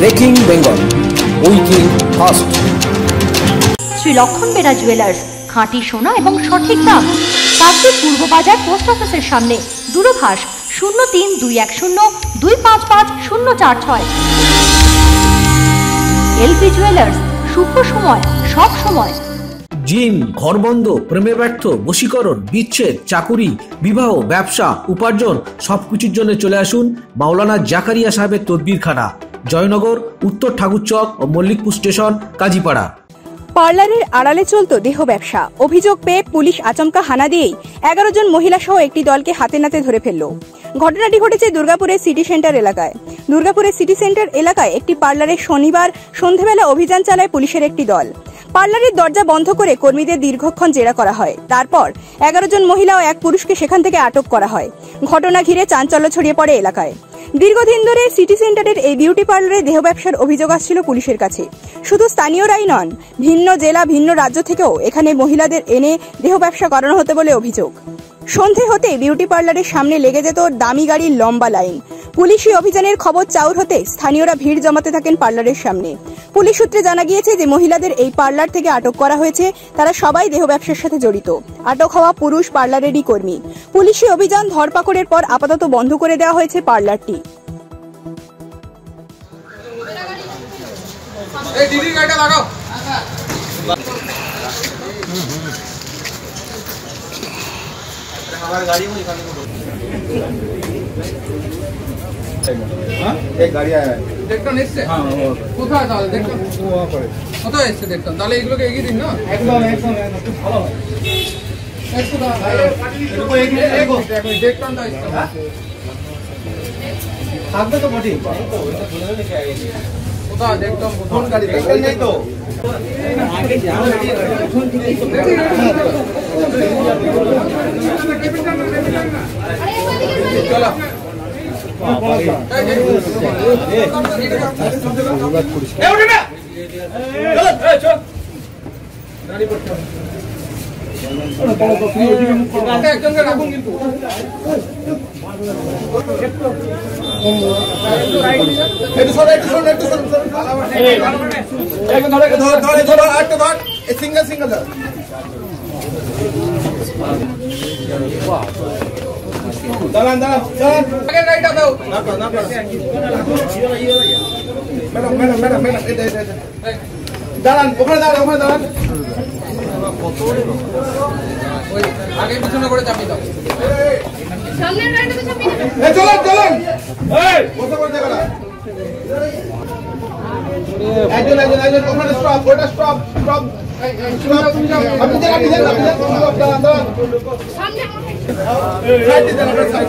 Breaking Bengal উইকিং fast Shri Lakshman Bera jewellers খাঁটি সোনা এবং সঠিক দাম। কাকদ্বীপ পূর্ব বাজার পোস্ট অফিসের সামনে। দূরভাষ শূন্য তিন দুই এক শূন্য দুই পাঁচ পাঁচ শূন্য চার ছয়। এলপি জুয়েলার্স শুভ সময় সব সময়। জিম ঘরবন্ধ প্রেমে ব্যর্থ বশীকরণ বিচ্ছেদ চাকুরি বিবাহ ব্যবসা উপার্জন সবকিছুর জন্য চলে আসুন মাওলানা জাকারিয়া সাহেবের তদবিরখানা। জয়নগর, উত্তর ঠাকুর চক ও মল্লিকপুর স্টেশন, কাজীপাড়া। পার্লারের আড়ালে চলত দেহ ব্যবসা। অভিযোগ পেয়ে পুলিশ আচমকা হানা দিয়েই এগারো জন মহিলা সহ একটি দলকে হাতে নাতে ধরে ফেলল। ঘটনাটি ঘটেছে দুর্গাপুরের সিটি সেন্টার এলাকায়। দুর্গাপুরের সিটি সেন্টার এলাকায় একটি পার্লারে শনিবার সন্ধেবেলা অভিযান চালায় পুলিশের একটি দল। পার্লারের দরজা বন্ধ করে কর্মীদের দীর্ঘক্ষণ জেরা করা হয়। তারপর এগারো জন মহিলা ও এক পুরুষকে সেখান থেকে আটক করা হয়। ঘটনা ঘিরে চাঞ্চল্য ছড়িয়ে পড়ে এলাকায়। দীর্ঘদিন ধরে সিটি সেন্টারের এই বিউটি পার্লারে দেহ ব্যবসার অভিযোগ আসছিল পুলিশের কাছে। শুধু স্থানীয়রাই নন, ভিন্ন জেলা, ভিন্ন রাজ্য থেকেও এখানে মহিলাদের এনে দেহ ব্যবসা করানো হতে বলে অভিযোগ। সন্ধে হতে বিউটি পার্লারের সামনে লেগে যেত দামি গাড়ির লম্বা লাইন। পুলিশি অভিযানের খবর চাউর হতে স্থানীয়রা ভিড় জমাতে থাকেন পার্লারের সামনে। পুলিশ সূত্রে জানা গিয়েছে যে মহিলাদের এই পার্লার থেকে আটক করা হয়েছে, তারা সবাই দেহ ব্যবসার সাথে জড়িত। আটক হওয়া পুরুষ পার্লারেরই কর্মী। পুলিশি অভিযান ধরপাকড়ের পর আপাতত বন্ধ করে দেওয়া হয়েছে পার্লারটি। এই গাড়িটা লাগাও। एक गाड़ी आया है দেখতাম এসছে কোথায় তাহলে দেখতাম কোথায় এসছে দেখতাম তাহলে এগুলোকে এগিয়ে দিন না एकदम एकदम एकदम খুব ভালো হয় একটু দাঁড়াও। এরকম এগিয়ে এক দেখো মিনিট, এক মিনিট, দেখতামটা এসছে। থাকবে তো বটি কোথায় দেখতাম কোথায় কোন গাড়ি দেখবেন নেই তো ধরো আটটা ধর সিঙ্গেল সিঙ্গেল দাঁড়ান দাঁড়ান দাঁড়ান। দাও। না না না ম্যাডাম ম্যাডাম ম্যাডাম ম্যাডাম এটা এটা এটা দাঁড়ান ওখানে দাঁড়ান। ওখানে দাঁড়ান ওই আগে পিছনে করে চাপিয়ে দাও। এই চলুন চলুন। এই! বসে বসে দেখা একজন একজন একজন ওখানে স্টপ ওটা স্টপ স্টপ আপনি যান আপনি যান আপনি যান দাঁড়ান সাইড যান আপনার সাইড।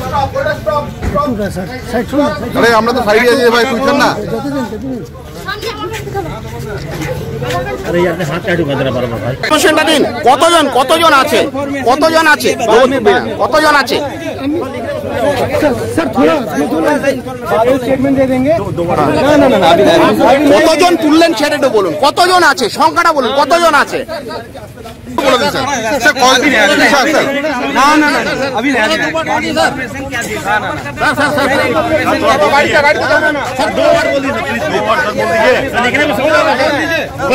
স্টপ ওটা স্টপ স্টপ আরে আমরা তো সাইডে আছি ভাই তুই না। আরে কতজন আছে? কতজন আছে? কতজন পারব কতজন তুললেন সেটা একটু বলুন কতজন আছে সংখ্যাটা বলুন কতজন আছে বলে দিন স্যার স্যার কয়েকদিন স্যার স্যার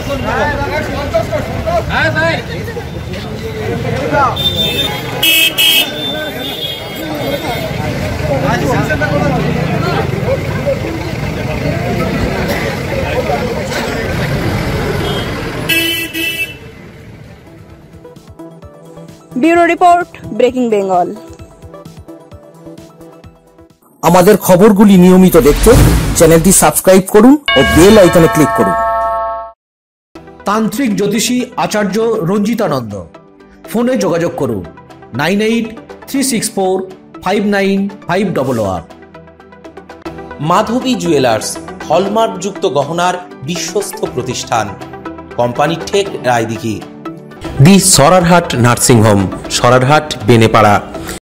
সুবিধা হবে ব্যুরো রিপোর্ট ব্রেকিং বেঙ্গল আমাদের খবরগুলি নিয়মিত দেখতে চ্যানেলটি সাবস্ক্রাইব করুন ও বেল আইকনে ক্লিক করুন। তান্ত্রিক জ্যোতিষী আচার্য রঞ্জিতানন্দ ফোনে যোগাযোগ করুন nine eight three six four five nine five double one. Madhabi jewellers হলমার্কযুক্ত গহনার বিশ্বস্ত প্রতিষ্ঠান। কোম্পানি ঠেক রায়দিঘি। দি সরারহাট নার্সিংহোম সরারহাট বেনেপাড়া।